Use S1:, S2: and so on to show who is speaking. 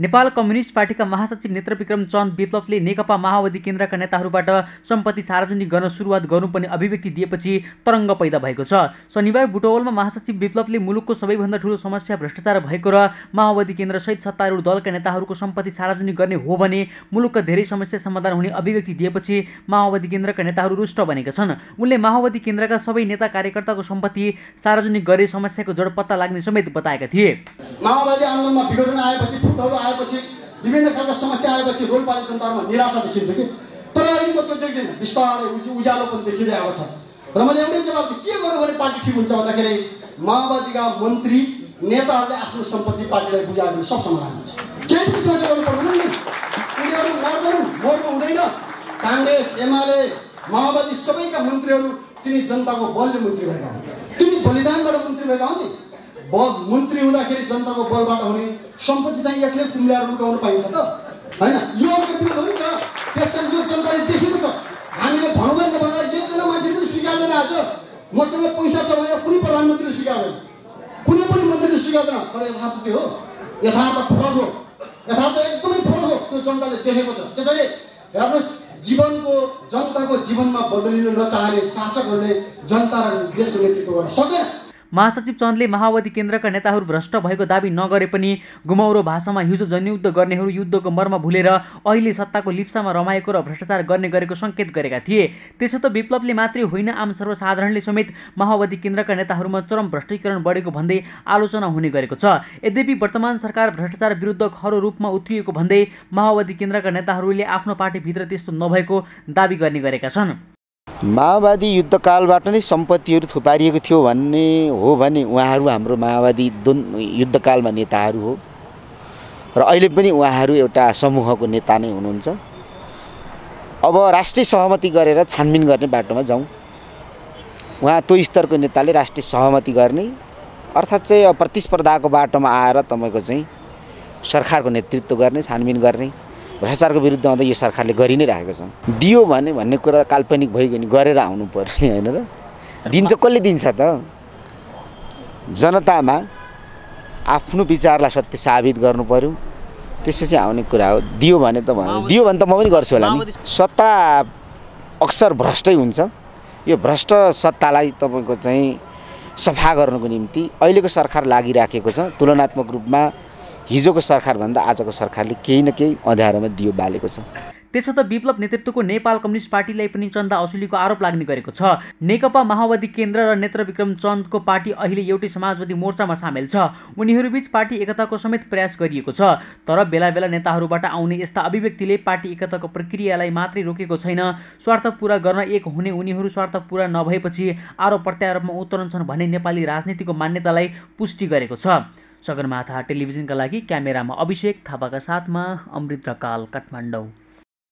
S1: Nepal communist पार्टीका महासचिव नेत्रविक्रम चन्द विप्लवले नेकपा माओवादी केन्द्रका नेताहरूबाट सम्पत्ति सार्वजनिक गर्न सुरुवात गर्नुपर्ने अभिव्यक्ति दिएपछि तरङ्ग पैदा भएको छ। शनिबार बुटवलमा महासचिव विप्लवले मुलुकको सबैभन्दा ठूलो समस्या भ्रष्टाचार भएको र माओवादी केन्द्रसहित सत्तारूढ दलका नेताहरूको सम्पत्ति सार्वजनिक गर्ने हो भने मुलुकका धेरै समस्या समाधान हुने अभिव्यक्ति दिएपछि माओवादी केन्द्रका नेताहरू रुष्ट बनेका छन्। उनले माओवादी केन्द्रका सबै नेता कार्यकर्ताको सम्पत्ति सार्वजनिक गरे समस्याको जड पत्ता लाग्ने समेत बताएका थिए।
S2: माओवादी आन्दोलनमा विघटन आएपछि आएपछि विभिन्न खालका समस्या आएपछि रोलपाली जनताहरूमा निराशा देखिन्थ्यो कि? तर अहिले म त्यो देख्दिनँ। बिस्तारै उज- उज्यालो पनि देखिँदै आएको छ। र मैले एउटै जवाब के गर्यो भने पार्टी ठिक हुन्छ भन्दाखेरि माओवादीका मन्त्री नेताहरूले आफ्नो सम्पत्ति पार्टीलाई बुझायो भने सब समाधान हुन्छ। केही पनि सोच गर्नु पर्दैन नि। उनीहरू मर्दैनन् मर्नु हुँदैन। काङ्ग्रेस एमाले माओवादी सबैका मन्त्रीहरू तिनी जनताको बलले मन्त्री भएका हुन्। तिनी बलिदानबाट मन्त्री भएका हुन् नि। ब मन्त्री हुँदाखेरि जनताको बलबाट हुने सम्पत्ति चाहिँ एक्लै कुम्ल्याएर लुकाउनु पाइन्छ त? होइन? यो अर्को हो नि त। त्यस कारण यो जनताले देखेको छ। हामीले भनौँला नभनौँला एकजना मान्छे पनि स्वीकार्दैन आज मसँग पैसा छ भनेर कुनै प्रधानमन्त्रीले स्वीकार्दैन कुनै पनि मन्त्रीले स्वीकार्दैन तर यथार्थ त्यो हो। यथार्थ फरक हो। यथार्थ एकदमै फरक हो। त्यो जनताले देखेको छ। त्यसैले हेर्नुहोस् जीवनको जनताको जीवनमा बदलिन नचाहने शासकहरूले जनता र देशको नेतृत्व गर्न सक्दैन।
S1: महासचिव चन्दले माओवादी केन्द्रका नेताहरू भ्रष्ट भएको दावी नगरे पनि गुमाउरो भाषामा हिजो जनयुद्ध गर्नेहरू युद्धको मर्म भुलेर अहिले सत्ताको लिप्सामा रमाएको र भ्रष्टाचार गर्ने गरेको सङ्केत गरेका थिए। त्यसो त विप्लवले मात्रै होइन आम सर्वसाधारणले समेत माओवादी केन्द्रका नेताहरूमा चरम भ्रष्टीकरण बढेको भन्दै आलोचना हुने गरेको छ। यद्यपि वर्तमान सरकार भ्रष्टाचार विरुद्ध खरो रूपमा उत्रिएको भन्दै माओवादी केन्द्रका नेताहरूले आफ्नो पार्टीभित्र त्यस्तो नभएको दावी गर्ने गरेका छन्।
S3: माओवादी युद्धकालबाट नै सम्पत्तिहरू थुपारिएको थियो भन्ने हो भने उहाँहरू हाम्रो माओवादी दुन युद्धकालमा नेताहरू हो। र अहिले पनि उहाँहरू एउटा समूहको नेता नै हुनुहुन्छ। अब राष्ट्रिय सहमति गरेर छानबिन गर्ने बाटोमा जाउँ। उहाँ त्यो स्तरको नेताले राष्ट्रिय सहमति गर्ने अर्थात् चाहिँ प्रतिस्पर्धाको बाटोमा आएर तपाईँको चाहिँ सरकारको नेतृत्व गर्ने छानबिन गर्ने। भ्रष्टाचारको विरुद्धमा त यो सरकारले गरि नै राखेको छ। दियो भने भन्ने कुरा काल्पनिक भइगयो नि गरेर आउनु पर्ने होइन र? दिन्छ कसले दिन्छ त? जनतामा आफ्नो विचारलाई सत्य साबित गर्नु पर्यो। त्यसपछि आउने कुरा हो। दियो भने त भन्यो दियो भने त म पनि गर्छु होला नि। सत्ता अक्सर भ्रष्टै हुन्छ। यो भ्रष्ट सत्तालाई तपाईँको चाहिँ सफा गर्नुको निम्ति अहिलेको सरकार लागिराखेको छ। तुलनात्मक रूपमा हिजोको सरकारभन्दा आजको सरकारले केही न केही अँध्यारोमा दियो बालेको छ।
S1: त्यसो त विप्लव नेतृत्वको नेपाल कम्युनिस्ट पार्टीलाई पनि चन्दा असुलीको आरोप लाग्ने गरेको छ। नेकपा माओवादी केन्द्र र नेत्रविक्रम चन्दको पार्टी अहिले एउटै समाजवादी मोर्चामा सामेल छ। उनीहरूबीच पार्टी एकताको समेत प्रयास गरिएको छ। तर बेला बेला नेताहरूबाट आउने यस्ता अभिव्यक्तिले पार्टी एकताको प्रक्रियालाई मात्रै रोकेको छैन। स्वार्थ पुरा गर्न एक हुने उनीहरू स्वार्थ पुरा नभएपछि आरोप प्रत्यारोपमा उत्रन्छन् भन्ने नेपाली राजनीतिको मान्यतालाई पुष्टि गरेको छ। सगरमाथा टेलिभिजनका लागि क्यामेरामा अभिषेक थापाका साथमा अमृत रकाल काठमाडौँ।